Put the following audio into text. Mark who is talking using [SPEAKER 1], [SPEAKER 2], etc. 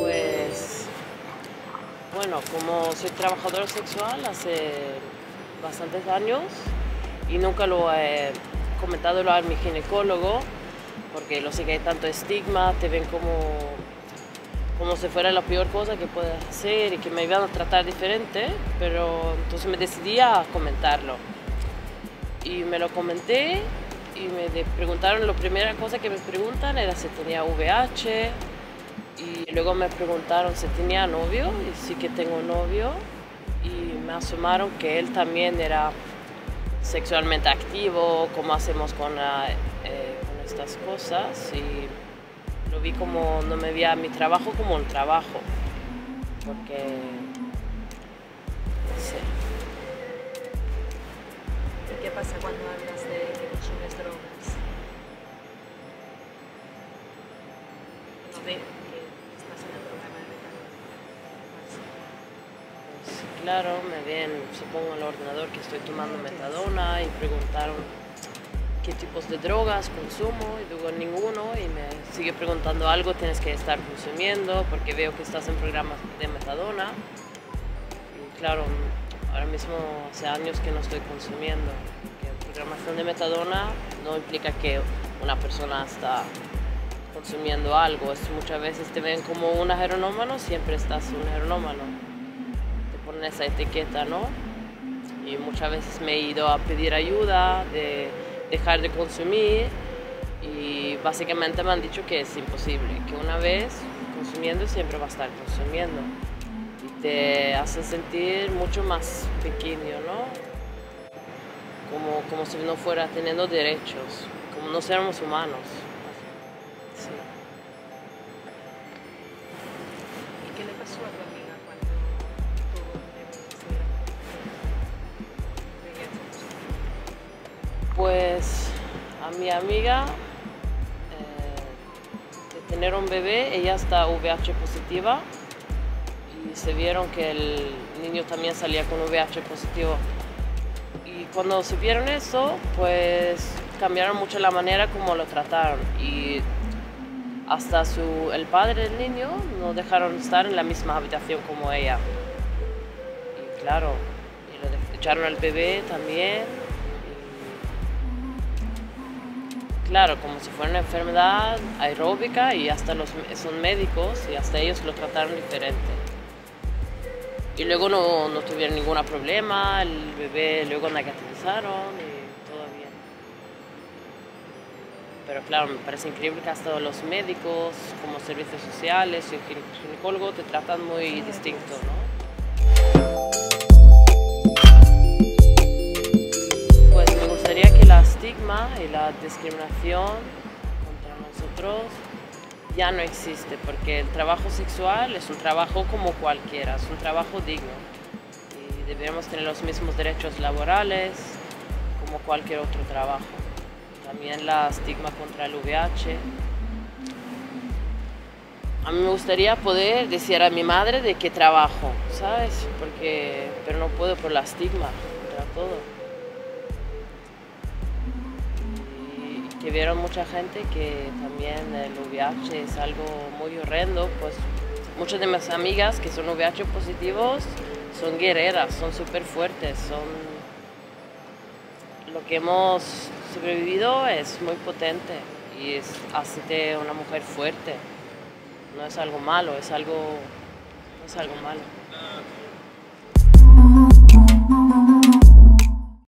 [SPEAKER 1] Pues, bueno, como soy trabajadora sexual hace bastantes años y nunca lo he comentado a mi ginecólogo porque lo sé que hay tanto estigma, te ven como, como si fuera la peor cosa que puedes hacer y que me iban a tratar diferente, pero entonces me decidí a comentarlo. Y me lo comenté y me preguntaron, la primera cosa que me preguntan era si tenía VH y luego me preguntaron si tenía novio y sí que tengo novio y me asumaron que él también era sexualmente activo, como hacemos con, eh, con estas cosas y lo vi como, no me veía mi trabajo como un trabajo, porque no.
[SPEAKER 2] ¿Y qué pasa cuando hablas de que consumes drogas? No ve que estás en el programa de
[SPEAKER 1] Pues, claro, me ven, supongo en el ordenador que estoy tomando metadona y preguntaron qué tipos de drogas consumo y digo ninguno y me sigue preguntando algo tienes que estar consumiendo porque veo que estás en programas de metadona y claro, ahora mismo hace años que no estoy consumiendo. La programación de metadona no implica que una persona está consumiendo algo, es, muchas veces te ven como un aeronómano, siempre estás un aeronómano. Te ponen esa etiqueta, ¿no? Y muchas veces me he ido a pedir ayuda de dejar de consumir y básicamente me han dicho que es imposible, que una vez consumiendo siempre va a estar consumiendo y te hace sentir mucho más pequeño, ¿no? Como, como si no fuera teniendo derechos, como no seamos humanos. Sí.
[SPEAKER 2] ¿Y qué le pasó a tu amiga cuando?
[SPEAKER 1] Pues a mi amiga, eh, de tener un bebé, ella está VH positiva y se vieron que el niño también salía con VH positivo. Cuando supieron eso, pues cambiaron mucho la manera como lo trataron y hasta su, el padre del niño no dejaron estar en la misma habitación como ella. Y claro, y lo echaron al bebé también. y- claro, como si fuera una enfermedad aeróbica y hasta los son médicos y hasta ellos lo trataron diferente. Y luego no, no tuvieron ningún problema, el bebé luego negativizaron y todo bien. Pero claro, me parece increíble que hasta los médicos, como servicios sociales y el gine- ginecólogo te tratan muy distinto, ¿no? Pues me gustaría que la estigma y la discriminación contra nosotros ya no existe, porque el trabajo sexual es un trabajo como cualquiera, es un trabajo digno y deberíamos tener los mismos derechos laborales como cualquier otro trabajo. También la estigma contra el VIH. A mí me gustaría poder decir a mi madre de qué trabajo, ¿sabes? Porque, pero no puedo por la estigma contra todo. que vieron mucha gente que también el VIH es algo muy horrendo, pues muchas de mis amigas que son VIH positivos son guerreras, son súper fuertes, son... Lo que hemos sobrevivido es muy potente y es hacerte una mujer fuerte. No es algo malo, es algo, no es algo malo.